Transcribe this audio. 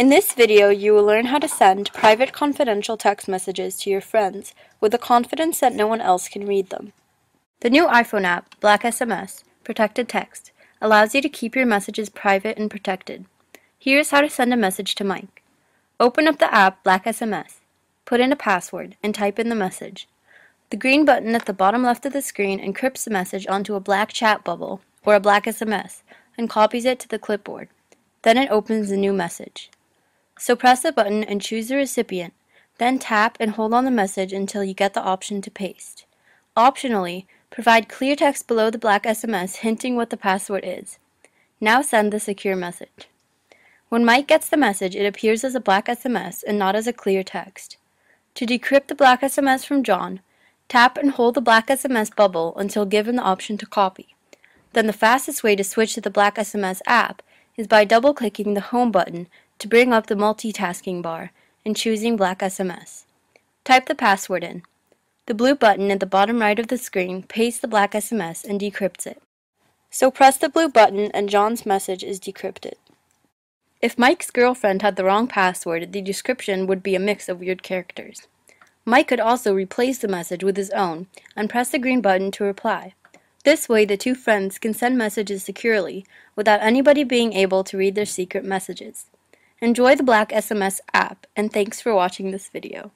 In this video, you will learn how to send private confidential text messages to your friends with the confidence that no one else can read them. The new iPhone app, Black SMS, Protected Text, allows you to keep your messages private and protected. Here's how to send a message to Mike. Open up the app Black SMS, put in a password, and type in the message. The green button at the bottom left of the screen encrypts the message onto a black chat bubble, or a black SMS, and copies it to the clipboard. Then it opens the new message. So press the button and choose the recipient, then tap and hold on the message until you get the option to paste. Optionally, provide clear text below the black SMS hinting what the password is. Now send the secure message. When Mike gets the message, it appears as a black SMS and not as a clear text. To decrypt the black SMS from John, tap and hold the black SMS bubble until given the option to copy. Then the fastest way to switch to the black SMS app is by double-clicking the Home button to bring up the multitasking bar and choosing Black SMS. Type the password in. The blue button at the bottom right of the screen pastes the black SMS and decrypts it. So press the blue button and John's message is decrypted. If Mike's girlfriend had the wrong password, the description would be a mix of weird characters. Mike could also replace the message with his own and press the green button to reply. This way the two friends can send messages securely without anybody being able to read their secret messages. Enjoy the Black SMS app, and thanks for watching this video.